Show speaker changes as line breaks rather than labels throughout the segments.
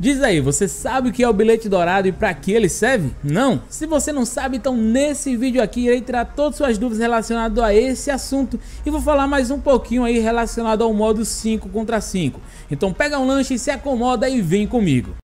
Diz aí, você sabe o que é o bilhete dourado e para que ele serve? Não? Se você não sabe, então nesse vídeo aqui irei tirar todas suas dúvidas relacionadas a esse assunto e vou falar mais um pouquinho aí relacionado ao modo 5 contra 5. Então pega um lanche, se acomoda e vem comigo.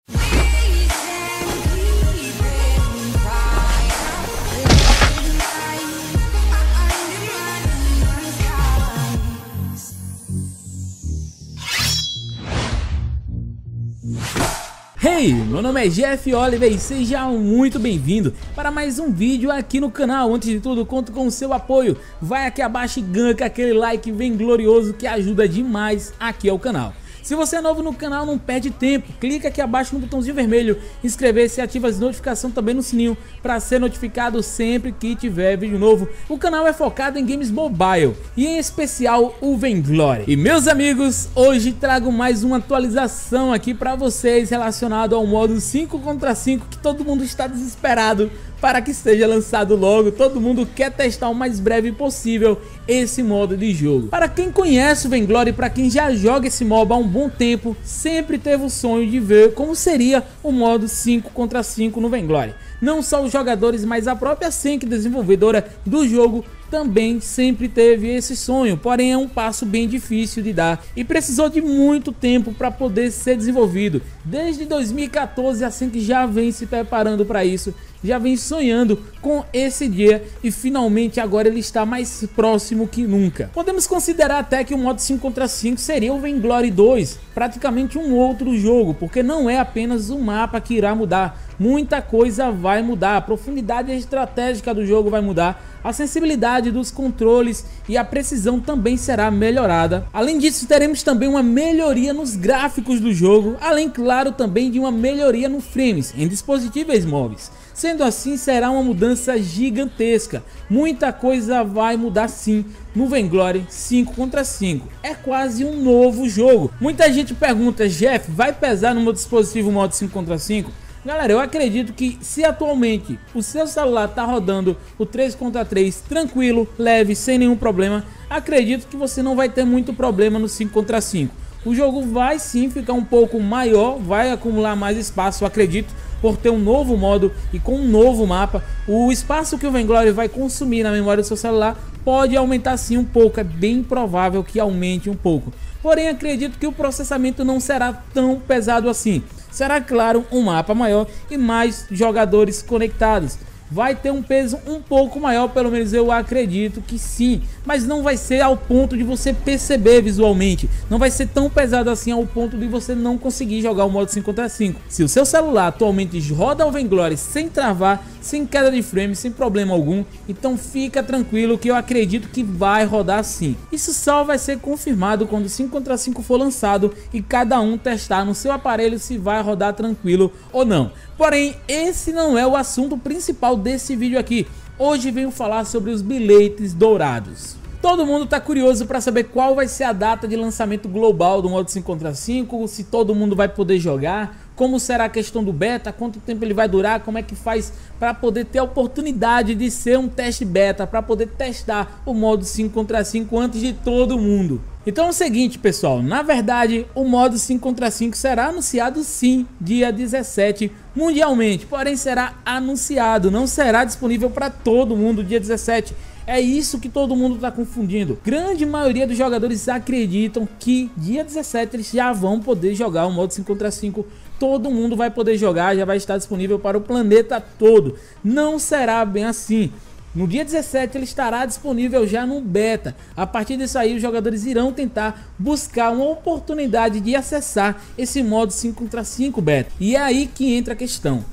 Hey, meu nome é Jeff Oliver e seja muito bem-vindo para mais um vídeo aqui no canal. Antes de tudo, conto com o seu apoio. Vai aqui abaixo e ganha aquele like bem glorioso que ajuda demais aqui ao canal. Se você é novo no canal, não perde tempo, clica aqui abaixo no botãozinho vermelho, inscrever-se e ativa as notificações também no sininho para ser notificado sempre que tiver vídeo novo. O canal é focado em games mobile e em especial o Vainglory. E meus amigos, hoje trago mais uma atualização aqui para vocês relacionado ao modo 5 contra 5 que todo mundo está desesperado para que seja lançado logo. Todo mundo quer testar o mais breve possível esse modo de jogo. Para quem conhece o Vainglory, para quem já joga esse modo há um bom tempo, sempre teve o sonho de ver como seria o modo 5 contra 5 no Vainglory. Não só os jogadores, mas a própria Senk, desenvolvedora do jogo, também sempre teve esse sonho, porém é um passo bem difícil de dar e precisou de muito tempo para poder ser desenvolvido. Desde 2014 a Senk já vem se preparando para isso já vem sonhando com esse dia e finalmente agora ele está mais próximo que nunca. Podemos considerar até que o modo 5 contra 5 seria o Vainglory 2, praticamente um outro jogo, porque não é apenas o mapa que irá mudar, muita coisa vai mudar, a profundidade estratégica do jogo vai mudar, a sensibilidade dos controles e a precisão também será melhorada. Além disso, teremos também uma melhoria nos gráficos do jogo, além claro também de uma melhoria no frames em dispositivos móveis. Sendo assim, será uma mudança gigantesca. Muita coisa vai mudar sim no Vainglory 5 contra 5. É quase um novo jogo. Muita gente pergunta, Jeff, vai pesar no meu dispositivo modo 5 contra 5? Galera, eu acredito que se atualmente o seu celular está rodando o 3 contra 3 tranquilo, leve, sem nenhum problema, acredito que você não vai ter muito problema no 5 contra 5. O jogo vai sim ficar um pouco maior, vai acumular mais espaço, acredito, por ter um novo modo e com um novo mapa, o espaço que o Vainglory vai consumir na memória do seu celular pode aumentar sim um pouco, é bem provável que aumente um pouco. Porém, acredito que o processamento não será tão pesado assim. Será, claro, um mapa maior e mais jogadores conectados vai ter um peso um pouco maior, pelo menos eu acredito que sim. Mas não vai ser ao ponto de você perceber visualmente. Não vai ser tão pesado assim ao ponto de você não conseguir jogar o modo 5 contra 5. Se o seu celular atualmente roda o Vainglory sem travar, sem queda de frame, sem problema algum, então fica tranquilo que eu acredito que vai rodar sim. Isso só vai ser confirmado quando o 5 contra 5 for lançado e cada um testar no seu aparelho se vai rodar tranquilo ou não. Porém, esse não é o assunto principal desse vídeo aqui. Hoje venho falar sobre os bilhetes dourados. Todo mundo está curioso para saber qual vai ser a data de lançamento global do modo 5 contra 5, se todo mundo vai poder jogar, como será a questão do beta, quanto tempo ele vai durar, como é que faz para poder ter a oportunidade de ser um teste beta, para poder testar o modo 5 contra 5 antes de todo mundo. Então é o seguinte pessoal, na verdade o modo 5 contra 5 será anunciado sim dia 17 mundialmente, porém será anunciado, não será disponível para todo mundo dia 17. É isso que todo mundo está confundindo. Grande maioria dos jogadores acreditam que dia 17 eles já vão poder jogar o modo 5 contra 5. Todo mundo vai poder jogar, já vai estar disponível para o planeta todo. Não será bem assim. No dia 17 ele estará disponível já no beta. A partir disso aí os jogadores irão tentar buscar uma oportunidade de acessar esse modo 5 contra 5 beta. E é aí que entra a questão.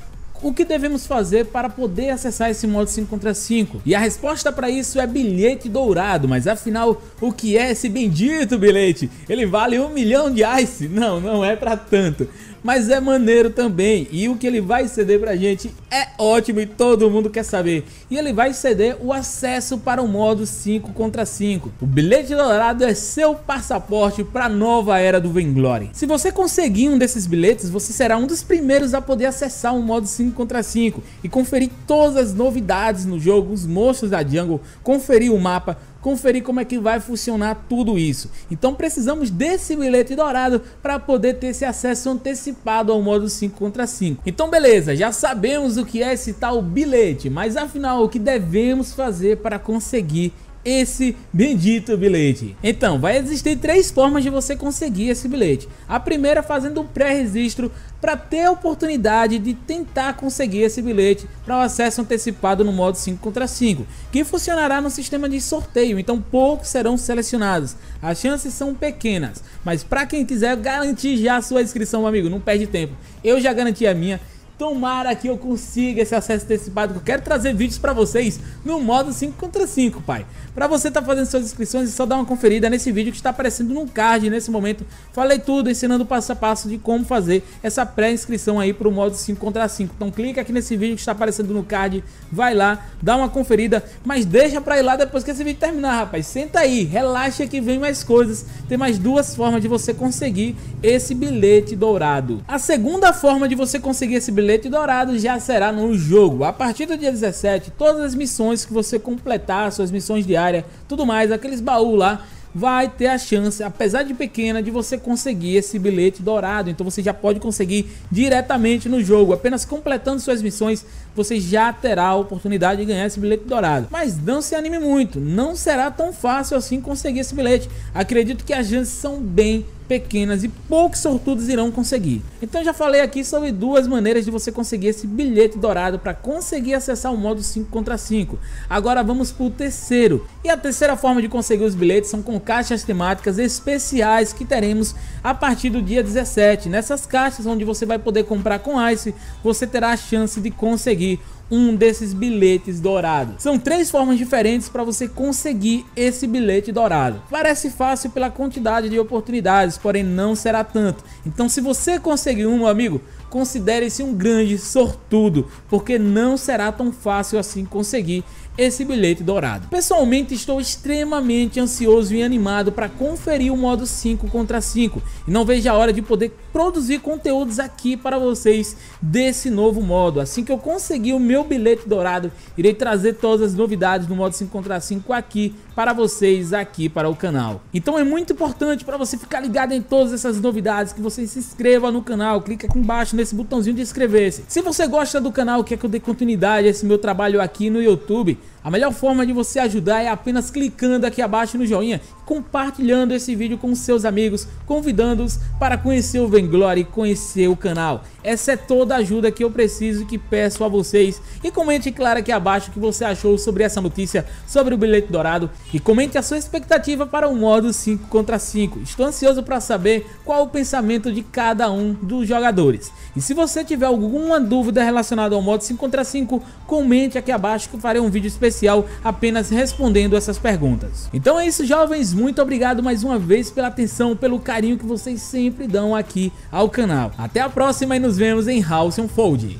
O que devemos fazer para poder acessar esse modo 5 contra 5? E a resposta para isso é bilhete dourado, mas afinal, o que é esse bendito bilhete? Ele vale um milhão de ice? Não, não é para tanto mas é maneiro também. E o que ele vai ceder pra gente é ótimo e todo mundo quer saber. E ele vai ceder o acesso para o modo 5 contra 5. O bilhete dourado é seu passaporte para a nova era do Vainglory. Se você conseguir um desses bilhetes, você será um dos primeiros a poder acessar o modo 5 contra 5 e conferir todas as novidades no jogo, os monstros da jungle, conferir o mapa, conferir como é que vai funcionar tudo isso. Então precisamos desse bilhete dourado para poder ter esse acesso antecipado ao modo 5 contra 5. Então beleza, já sabemos o que é esse tal bilhete, mas afinal o que devemos fazer para conseguir esse bendito bilhete. Então, vai existir três formas de você conseguir esse bilhete. A primeira fazendo um pré-registro para ter a oportunidade de tentar conseguir esse bilhete para o acesso antecipado no modo 5 contra 5, que funcionará no sistema de sorteio, então poucos serão selecionados. As chances são pequenas, mas para quem quiser garantir já a sua inscrição, amigo, não perde tempo. Eu já garanti a minha, Tomara que eu consiga esse acesso antecipado, que eu quero trazer vídeos para vocês no modo 5 contra 5, pai. Para você tá fazendo suas inscrições, é só dar uma conferida nesse vídeo que está aparecendo no card nesse momento. Falei tudo, ensinando passo a passo de como fazer essa pré-inscrição aí para o modo 5 contra 5. Então clica aqui nesse vídeo que está aparecendo no card, vai lá, dá uma conferida, mas deixa para ir lá depois que esse vídeo terminar, rapaz. Senta aí, relaxa que vem mais coisas. Tem mais duas formas de você conseguir esse bilhete dourado. A segunda forma de você conseguir esse bilhete bilhete dourado já será no jogo. A partir do dia 17, todas as missões que você completar, suas missões diárias, tudo mais, aqueles baús lá, vai ter a chance, apesar de pequena, de você conseguir esse bilhete dourado. Então você já pode conseguir diretamente no jogo. Apenas completando suas missões, você já terá a oportunidade de ganhar esse bilhete dourado. Mas não se anime muito, não será tão fácil assim conseguir esse bilhete. Acredito que as chances são bem pequenas e poucos sortudos irão conseguir. Então já falei aqui sobre duas maneiras de você conseguir esse bilhete dourado para conseguir acessar o modo 5 contra 5. Agora vamos para o terceiro. E a terceira forma de conseguir os bilhetes são com caixas temáticas especiais que teremos a partir do dia 17. Nessas caixas onde você vai poder comprar com Ice, você terá a chance de conseguir um desses bilhetes dourados. São três formas diferentes para você conseguir esse bilhete dourado. Parece fácil pela quantidade de oportunidades, porém não será tanto. Então se você conseguir um, amigo, considere-se um grande sortudo, porque não será tão fácil assim conseguir esse bilhete dourado. Pessoalmente estou extremamente ansioso e animado para conferir o modo 5 contra 5 e não vejo a hora de poder produzir conteúdos aqui para vocês desse novo modo. Assim que eu conseguir o meu bilhete dourado, irei trazer todas as novidades do modo 5 contra 5 aqui para vocês aqui para o canal. Então é muito importante para você ficar ligado em todas essas novidades que você se inscreva no canal, clica aqui embaixo nesse botãozinho de inscrever-se. Se você gosta do canal, quer que eu dê continuidade a esse meu trabalho aqui no YouTube, a melhor forma de você ajudar é apenas clicando aqui abaixo no joinha, compartilhando esse vídeo com seus amigos, convidando-os para conhecer o Venglory e conhecer o canal. Essa é toda a ajuda que eu preciso e que peço a vocês. E comente claro aqui abaixo o que você achou sobre essa notícia, sobre o bilhete dourado e comente a sua expectativa para o modo 5 contra 5. Estou ansioso para saber qual o pensamento de cada um dos jogadores. E se você tiver alguma dúvida relacionada ao modo 5 contra 5, comente aqui abaixo que eu farei um vídeo especial apenas respondendo essas perguntas. Então é isso jovens, muito obrigado mais uma vez pela atenção, pelo carinho que vocês sempre dão aqui ao canal. Até a próxima e nos vemos em House Fold.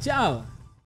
Tchau!